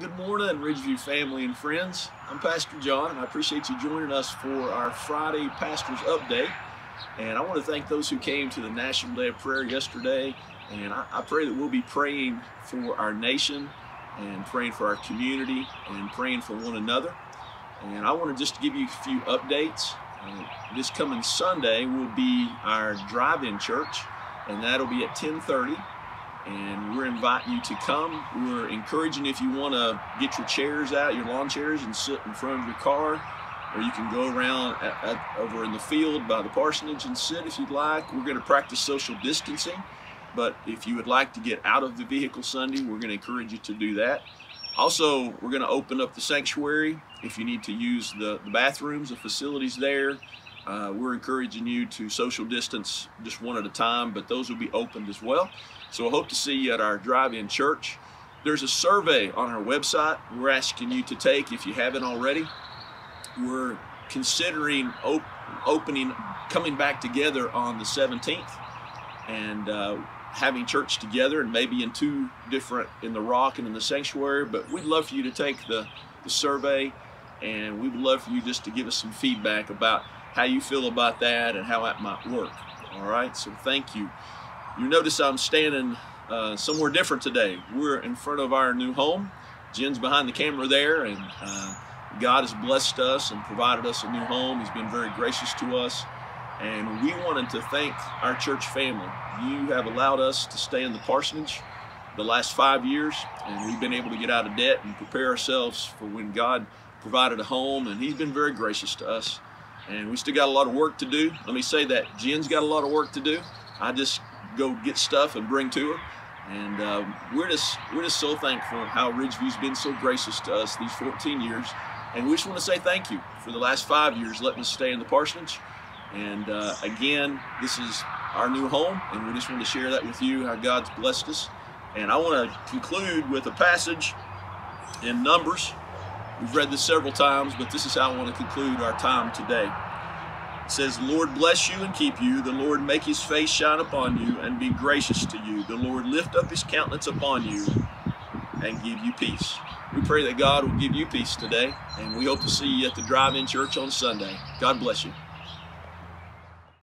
good morning, Ridgeview family and friends. I'm Pastor John, and I appreciate you joining us for our Friday Pastor's Update. And I want to thank those who came to the National Day of Prayer yesterday. And I, I pray that we'll be praying for our nation and praying for our community and praying for one another. And I want to just give you a few updates. Uh, this coming Sunday will be our drive-in church, and that'll be at 1030 and we're inviting you to come. We're encouraging if you want to get your chairs out, your lawn chairs, and sit in front of your car, or you can go around at, at, over in the field by the parsonage and sit if you'd like. We're going to practice social distancing, but if you would like to get out of the vehicle Sunday, we're going to encourage you to do that. Also, we're going to open up the sanctuary if you need to use the, the bathrooms, the facilities there. Uh, we're encouraging you to social distance just one at a time, but those will be opened as well. So I hope to see you at our drive-in church. There's a survey on our website we're asking you to take if you haven't already. We're considering op opening, coming back together on the 17th and uh, having church together and maybe in two different, in the rock and in the sanctuary. But we'd love for you to take the, the survey and we would love for you just to give us some feedback about how you feel about that and how that might work. All right, so thank you. You notice I'm standing uh, somewhere different today. We're in front of our new home. Jen's behind the camera there, and uh, God has blessed us and provided us a new home. He's been very gracious to us, and we wanted to thank our church family. You have allowed us to stay in the parsonage the last five years, and we've been able to get out of debt and prepare ourselves for when God provided a home, and He's been very gracious to us and we still got a lot of work to do. Let me say that Jen's got a lot of work to do. I just go get stuff and bring to her, and uh, we're just we're just so thankful how Ridgeview's been so gracious to us these 14 years, and we just want to say thank you for the last five years letting us stay in the parsonage. And uh, again, this is our new home, and we just want to share that with you how God's blessed us. And I want to conclude with a passage in Numbers We've read this several times, but this is how I want to conclude our time today. It says, Lord bless you and keep you. The Lord make his face shine upon you and be gracious to you. The Lord lift up his countenance upon you and give you peace. We pray that God will give you peace today, and we hope to see you at the drive-in church on Sunday. God bless you.